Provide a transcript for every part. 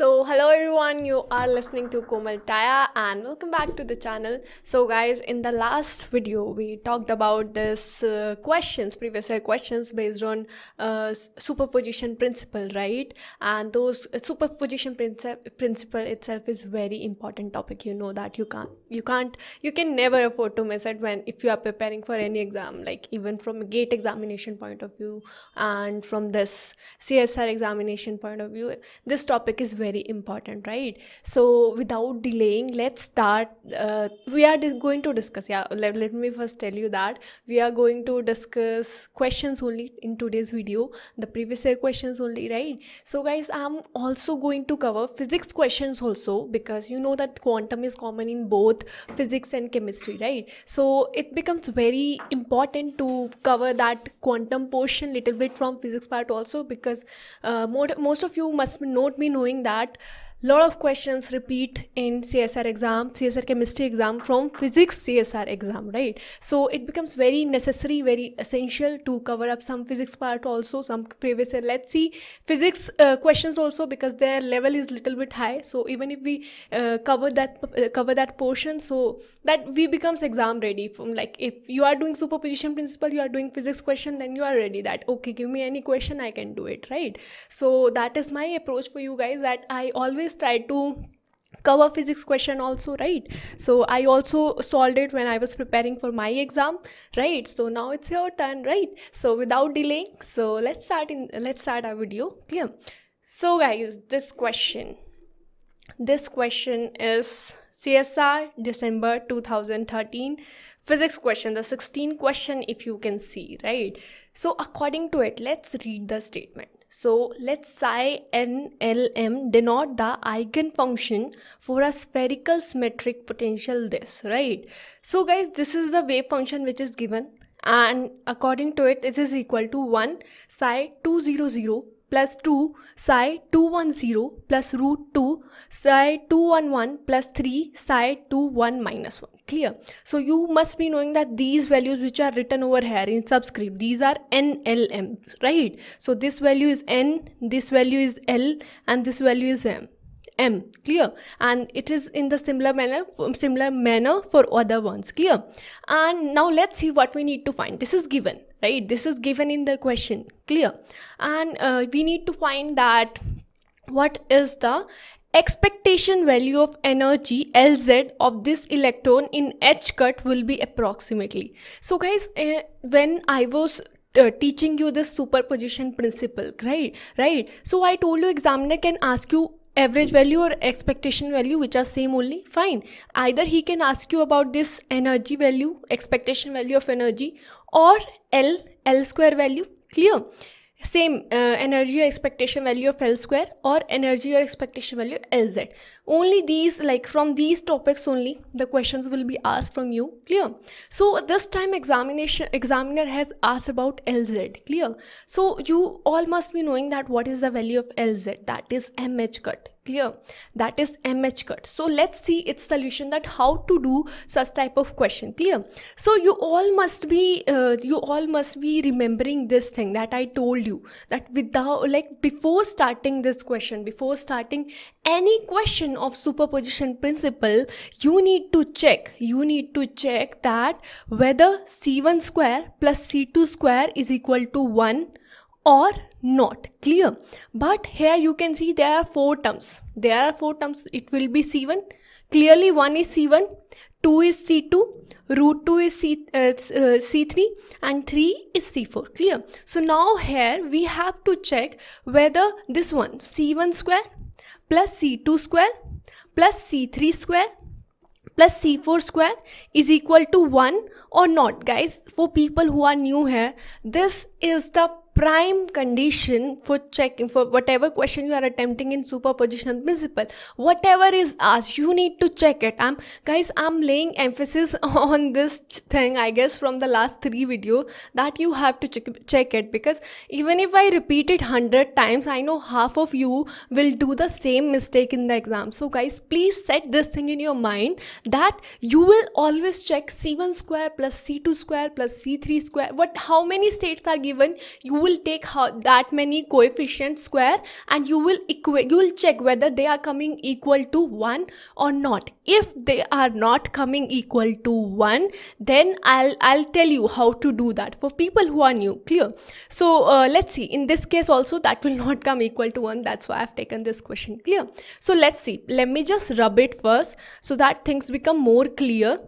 So, hello everyone, you are listening to Komal Taya and welcome back to the channel. So, guys, in the last video, we talked about this uh, questions, previous year questions based on uh, superposition principle, right? And those uh, superposition princi- principle itself is very important topic. You know that you can't, you can't, you can never afford to miss it when if you are preparing for any exam, like even from a gate examination point of view and from this CSIR examination point of view, this topic is very important right? So without delaying let's start uh, we are going to discuss yeah let, let me first tell you that we are going to discuss questions only in today's video the previous year questions only right? So guys i'm also going to cover physics questions also because you know that quantum is common in both physics and chemistry right? So it becomes very important to cover that quantum portion little bit from physics part also because uh, most of you must not be knowing that that lot of questions repeat in CSIR exam, CSIR chemistry exam from physics CSIR exam, right? So it becomes very necessary, very essential to cover up some physics part also, some previous year. Let's see physics uh, questions also because their level is little bit high. So even if we uh, cover that uh, cover that portion, so that we becomes exam ready. From like if you are doing superposition principle, you are doing physics question, then you are ready. That okay, give me any question, I can do it, right? So that is my approach for you guys. That I always try to cover physics question also right? So i also solved it when i was preparing for my exam right? So now it's your turn right? So without delaying so let's start in let's start our video. Clear? So guys this question. This question is csir december 2013 physics question the 16 question if you can see right? So according to it let's read the statement so let's psi NLM denote the eigenfunction for a spherical symmetric potential this, right? So guys, this is the wave function which is given and according to it, this is equal to 1 psi 200 plus 2 psi 210 plus root 2 psi 211 plus 3 psi 21 minus 1 clear? So you must be knowing that these values which are written over here in subscript these are nlms right? So this value is n this value is l and this value is m m clear and it is in the similar manner similar manner for other ones clear and now let's see what we need to find this is given right this is given in the question clear and uh, we need to find that what is the expectation value of energy Lz of this electron in H cut will be approximately. So guys, uh, when I was uh, teaching you this superposition principle, right? Right. So I told you examiner can ask you average value or expectation value which are same only fine either he can ask you about this energy value expectation value of energy or l l square value clear same uh, energy or expectation value of L square or energy or expectation value Lz. Only these like from these topics only the questions will be asked from you. Clear. So this time examination examiner has asked about Lz clear. So you all must be knowing that what is the value of Lz that is mh cut. Clear? That is mh cut. So let's see its solution that how to do such type of question. Clear? So you all must be uh, you all must be remembering this thing that i told you that without like before starting this question before starting any question of superposition principle you need to check you need to check that whether c1 square plus c2 square is equal to 1 or not. Clear? But here you can see there are four terms. There are four terms. It will be c1 clearly one is c1 2 is c2 root 2 is C, uh, uh, c3 and 3 is c4 clear? So now here we have to check whether this one c1 square plus c2 square plus c3 square plus c4 square is equal to 1 or not guys. For people who are new here this is the prime condition for checking for whatever question you are attempting in superposition principle. Whatever is asked you need to check it. I'm guys i'm laying emphasis on this thing i guess from the last three video that you have to check, check it. Because even if i repeat it 100 times i know half of you will do the same mistake in the exam. So guys please set this thing in your mind that you will always check c1 square plus c2 square plus c3 square. What how many states are given? You will take how, that many coefficient square and you will equate you will check whether they are coming equal to 1 or not. If they are not coming equal to 1 then i'll i'll tell you how to do that for people who are new clear? So uh, let's see. In this case also that will not come equal to 1 that's why i've taken this question clear? So let's see. Let me just rub it first so that things become more clear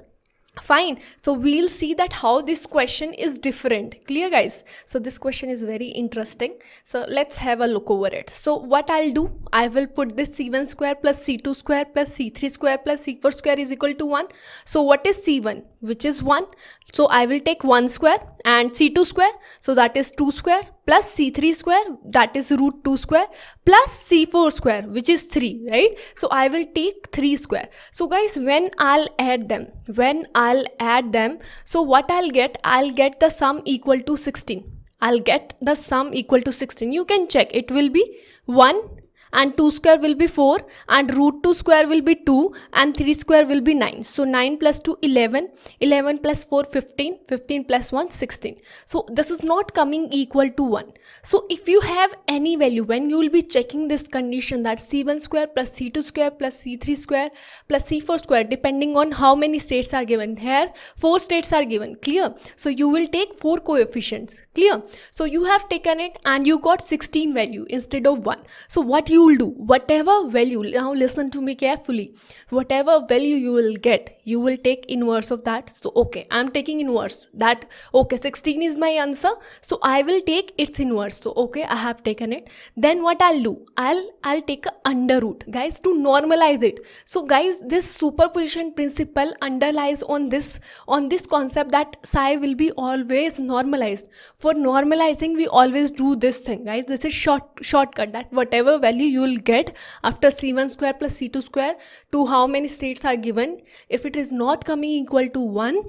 fine. So we'll see that how this question is different. Clear guys? So this question is very interesting. So let's have a look over it. So what i'll do i will put this c1 square plus c2 square plus c3 square plus c4 square is equal to 1 so what is c1 which is 1 so i will take 1 square and c2 square. So that is 2 square plus c3 square. That is root 2 square plus c4 square which is 3 right? So i will take 3 square. So guys when i'll add them when i'll add them so what i'll get? I'll get the sum equal to 16 i'll get the sum equal to 16 you can check. It will be 1 and 2 square will be 4 and root 2 square will be 2 and 3 square will be 9 so 9 plus 2 11 11 plus 4 15 15 plus 1 16 so this is not coming equal to 1 so if you have any value when you will be checking this condition that c1 square plus c2 square plus c3 square plus c4 square depending on how many states are given here four states are given. Clear? So you will take four coefficients clear? So you have taken it and you got 16 value instead of 1 so what you will do? Whatever value now listen to me carefully. Whatever value you will get you will take inverse of that. So okay i'm taking inverse. That okay 16 is my answer. So i will take its inverse. So okay i have taken it. Then what i'll do? I'll i'll take a under root guys to normalize it. So guys this superposition principle underlies on this on this concept that psi will be always normalized for normalizing we always do this thing guys. This is short shortcut that whatever value you will get after c1 square plus c2 square to how many states are given if it is not coming equal to 1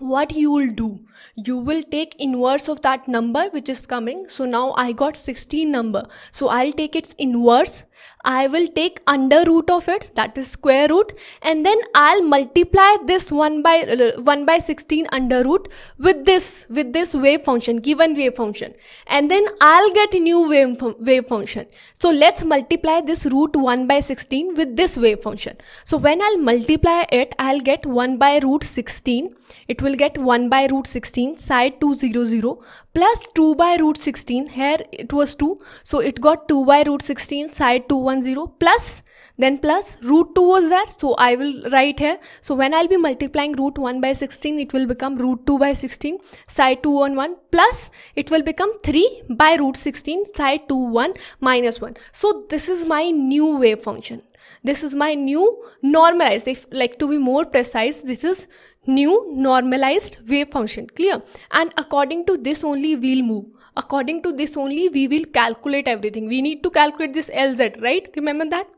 what you will do. You will take inverse of that number which is coming. So now i got 16 number. So i'll take its inverse. I will take under root of it that is square root and then I'll multiply this 1 by uh, 1 by 16 under root with this with this wave function given wave function. And then I'll get a new wave, wave function. So let's multiply this root 1 by 16 with this wave function. So when I'll multiply it I'll get 1 by root 16 it will get 1 by root 16 psi 200 plus 2 by root 16 here it was 2 so it got 2 by root 16 psi 210 plus then plus root 2 was that so i will write here. So when i'll be multiplying root 1 by 16 it will become root 2 by 16 psi 2 on 1 plus it will become 3 by root 16 psi 2 1 minus 1 so this is my new wave function. This is my new normalized. If like to be more precise this is new normalized wave function clear? And according to this only we'll move. According to this only we will calculate everything. We need to calculate this lz right? Remember that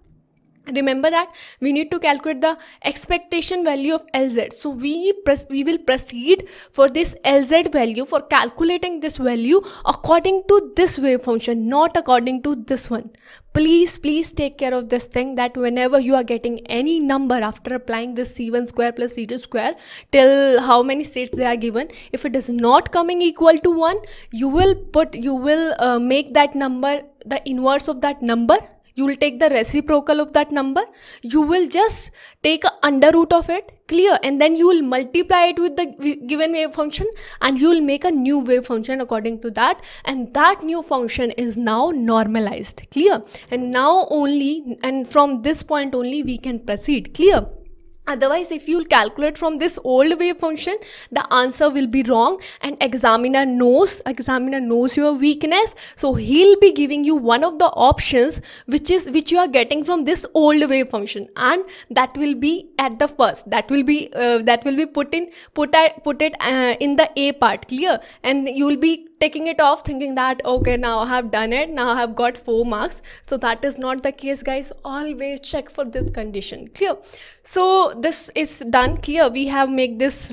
remember that we need to calculate the expectation value of lz so we we will proceed for this lz value for calculating this value according to this wave function not according to this one. Please please take care of this thing that whenever you are getting any number after applying this c1 square plus c2 square till how many states they are given if it is not coming equal to 1 you will put you will uh, make that number the inverse of that number you will take the reciprocal of that number. You will just take a under root of it clear and then you will multiply it with the given wave function and you will make a new wave function according to that and that new function is now normalized clear? And now only and from this point only we can proceed clear Otherwise, if you'll calculate from this old wave function, the answer will be wrong and examiner knows, examiner knows your weakness. So he'll be giving you one of the options which is, which you are getting from this old wave function and that will be at the first, that will be, uh, that will be put in, put, at, put it uh, in the A part, clear? And you will be taking it off thinking that okay now i have done it now i have got four marks. So that is not the case guys. Always check for this condition. Clear? So this is done. Clear? We have make this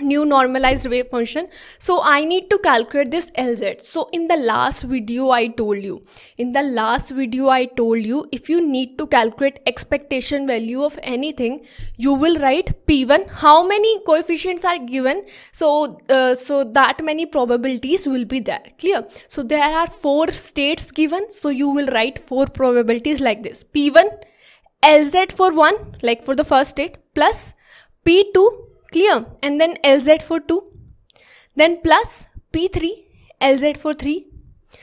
new normalized wave function. So i need to calculate this lz. So in the last video i told you. In the last video i told you if you need to calculate expectation value of anything you will write p1 how many coefficients are given? So uh, so that many probabilities will be there. Clear? So there are four states given. So you will write four probabilities like this. P1 lz for 1 like for the first state plus p2 clear. And then lz for 2 then plus p3 lz for 3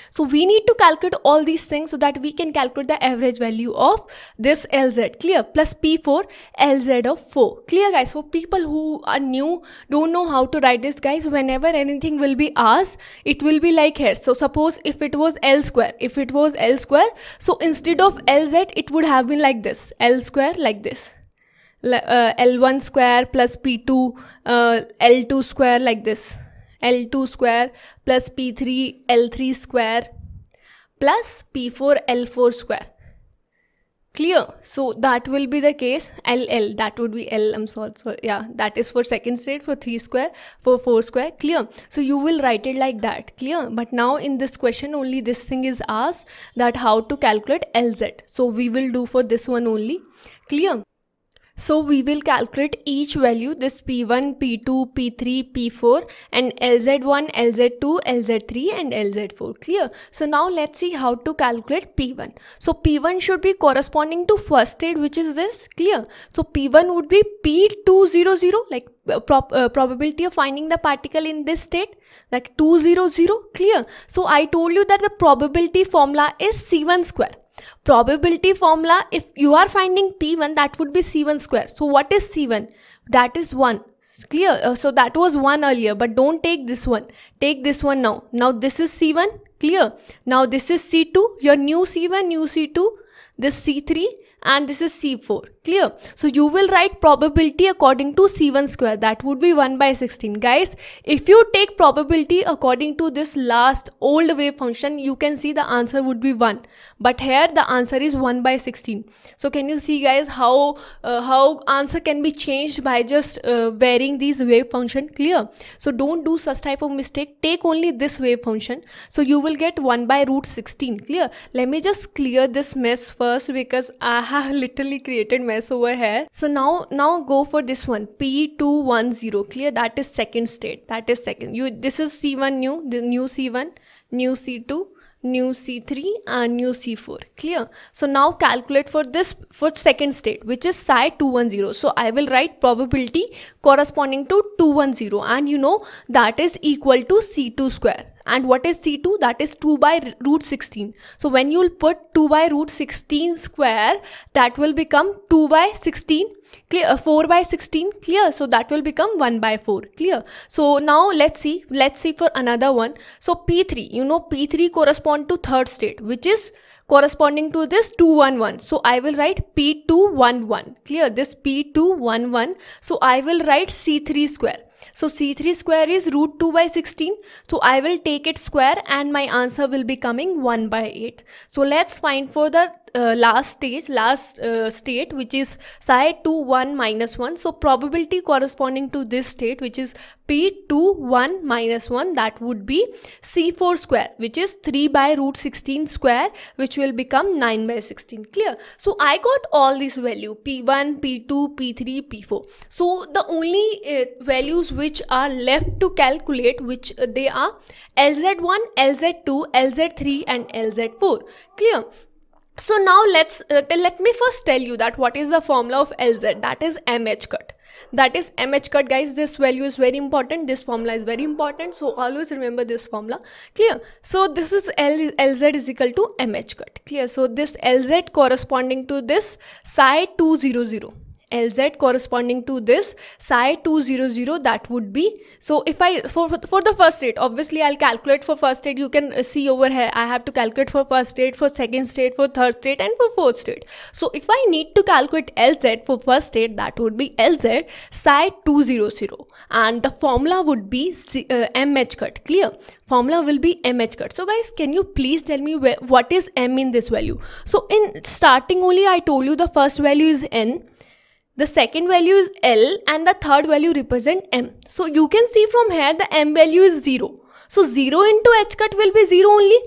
so we need to calculate all these things so that we can calculate the average value of this lz clear? Plus p4 lz of 4 clear guys? For people who are new don't know how to write this guys whenever anything will be asked it will be like here. So suppose if it was l square if it was l square so instead of lz it would have been like this. L square like this uh, L1 square plus P2 uh, L2 square like this. L2 square plus P3 L3 square plus P4 L4 square. Clear? So that will be the case. Ll that would be l i'm sorry. So yeah that is for second state for 3 square for 4 square. Clear? So you will write it like that. Clear? But now in this question only this thing is asked that how to calculate lz so we will do for this one only. Clear so we will calculate each value this P1, P2, P3, P4 and LZ1, LZ2, LZ3 and LZ4 clear. So now let's see how to calculate P1. So P1 should be corresponding to first state which is this clear. So P1 would be P200 like uh, prob uh, probability of finding the particle in this state like 200 clear. So I told you that the probability formula is C1 square probability formula if you are finding p1 that would be c1 square. So what is c1 that is 1 clear? Uh, so that was 1 earlier but don't take this one. Take this one now. Now this is c1 clear? Now this is c2 your new c1 new c2 this c3 and this is c4 clear. So you will write probability according to c1 square. That would be 1 by 16 guys if you take probability according to this last old wave function you can see the answer would be 1 but here the answer is 1 by 16 so can you see guys how uh, how answer can be changed by just uh, varying these wave function? Clear. So don't do such type of mistake. Take only this wave function. So you will get 1 by root 16 clear. Let me just clear this mess first because i have literally created mess over here so now now go for this one p210 clear? That is second state that is second. You this is c1 new the new c1 new c2 new c3 and new c4 clear? So now calculate for this for second state which is psi 210 so i will write probability corresponding to 210 and you know that is equal to c2 square and what is c2 that is 2 by root 16 so when you will put 2 by root 16 square that will become 2 by 16 clear uh, 4 by 16 clear. So that will become 1 by 4 clear. So now let's see let's see for another one. So p3 you know p3 correspond to third state which is corresponding to this 211 so i will write p211 clear? This p211 so i will write c3 square so C3 square is root 2 by 16. So I will take it square and my answer will be coming 1 by 8. So let's find for the uh, last stage, last uh, state which is psi 2 1 minus 1. So probability corresponding to this state which is P2 1 minus 1 that would be C4 square which is 3 by root 16 square which will become 9 by 16 clear. So I got all these value P1, P2, P3, P4. So the only uh, values which are left to calculate which uh, they are LZ1, LZ2, LZ3 and LZ4 clear? So now let's uh, let me first tell you that what is the formula of lz that is mh cut. That is mh cut guys. This value is very important. This formula is very important. So always remember this formula. Clear? So this is L, lz is equal to mh cut. Clear? So this lz corresponding to this psi 200 Lz corresponding to this psi 200 that would be. So if I for, for the first state obviously I'll calculate for first state you can see over here I have to calculate for first state for second state for third state and for fourth state. So if I need to calculate Lz for first state that would be Lz psi 200 and the formula would be C, uh, mh cut. Clear? Formula will be mh cut. So guys can you please tell me where, what is m in this value? So in starting only I told you the first value is n the second value is L and the third value represent M. So you can see from here the M value is 0. So 0 into H cut will be 0 only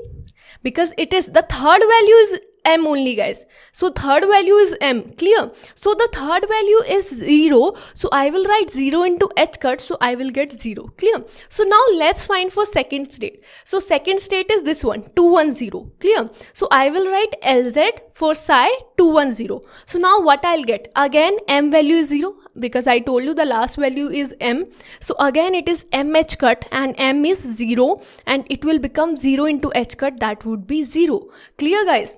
because it is the third value is m only guys. So third value is m clear? So the third value is 0 so i will write 0 into h cut so i will get 0 clear? So now let's find for second state. So second state is this one 210 clear? So i will write lz for psi 210 so now what i'll get? Again m value is 0 because i told you the last value is m. So again it is mh cut and m is 0 and it will become 0 into h cut. That would be 0 clear guys?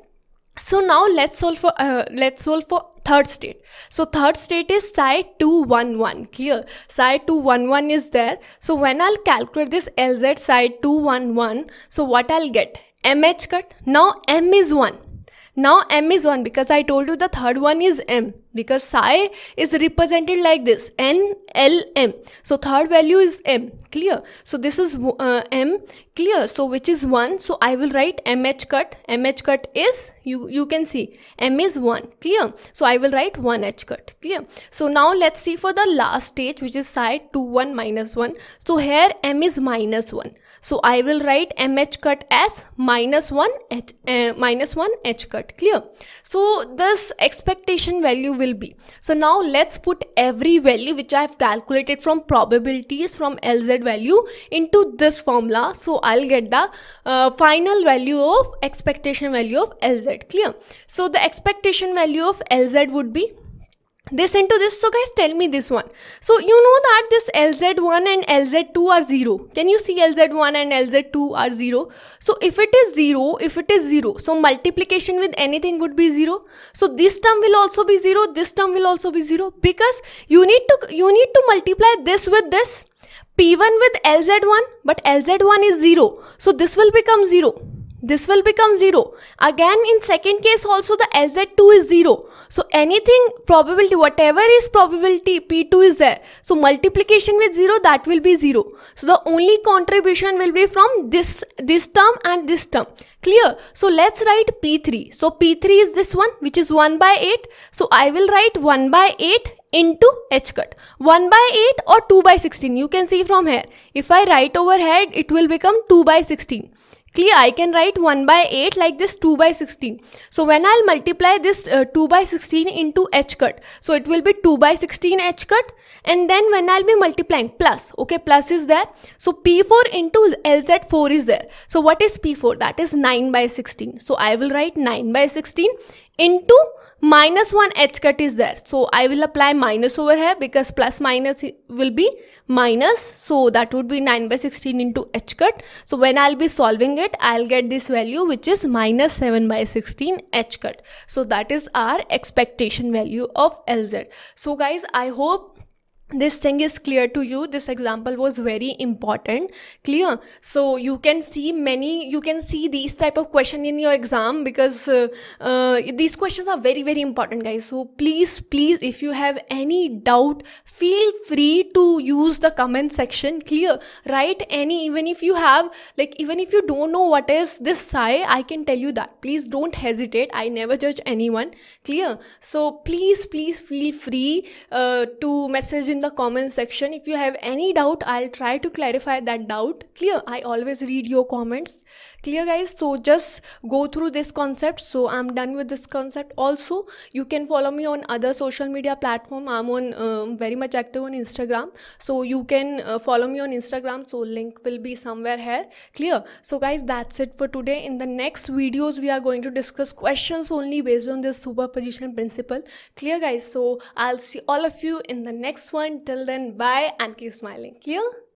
So now let's solve for uh, let's solve for third state. So third state is psi 211 clear? psi 211 is there. So when i'll calculate this lz psi 211 so what i'll get? Mh cut. Now m is 1 now m is 1 because I told you the third one is m because psi is represented like this n l m. So third value is m clear. So this is uh, m clear. So which is 1. So I will write mh cut. mh cut is you you can see m is 1 clear. So I will write 1 h cut clear. So now let's see for the last stage which is psi 2 1 minus 1. So here m is minus 1. So I will write mh cut as minus 1 h, uh, minus 1 h cut clear. So this expectation value will be. So now let's put every value which I have calculated from probabilities from LZ value into this formula. So I'll get the uh, final value of expectation value of LZ clear. So the expectation value of LZ would be this into this so guys tell me this one. So you know that this lz1 and lz2 are 0 can you see lz1 and lz2 are 0 so if it is 0 if it is 0 so multiplication with anything would be 0 so this term will also be 0 this term will also be 0 because you need to you need to multiply this with this p1 with lz1 but lz1 is 0 so this will become 0 this will become 0 again in second case also the lz2 is 0 so anything probability whatever is probability p2 is there. So multiplication with 0 that will be 0 so the only contribution will be from this this term and this term. Clear? So let's write p3 so p3 is this one which is 1 by 8 so i will write 1 by 8 into h cut. 1 by 8 or 2 by 16 you can see from here. If i write overhead it will become 2 by 16 clear i can write 1 by 8 like this 2 by 16 so when i'll multiply this uh, 2 by 16 into h cut so it will be 2 by 16 h cut and then when i'll be multiplying plus okay plus is there. So p4 into lz4 is there. So what is p4 that is 9 by 16 so i will write 9 by 16 into minus 1 h cut is there. So i will apply minus over here because plus minus will be minus. So that would be 9 by 16 into h cut. So when i'll be solving it i'll get this value which is minus 7 by 16 h cut. So that is our expectation value of lz so guys i hope this thing is clear to you. This example was very important. Clear? So you can see many you can see these type of question in your exam because uh, uh, these questions are very very important guys. So please please if you have any doubt feel free to use the comment section. Clear? Write any even if you have like even if you don't know what is this psi i can tell you that. Please don't hesitate. I never judge anyone. Clear? So please please feel free uh, to message in the comment section. If you have any doubt i'll try to clarify that doubt. Clear i always read your comments. Clear guys? So just go through this concept. So i'm done with this concept. Also you can follow me on other social media platform. I'm on um, very much active on instagram. So you can uh, follow me on instagram. So link will be somewhere here. Clear? So guys that's it for today. In the next videos we are going to discuss questions only based on this superposition principle. Clear guys? So i'll see all of you in the next one till then bye and keep smiling. Clear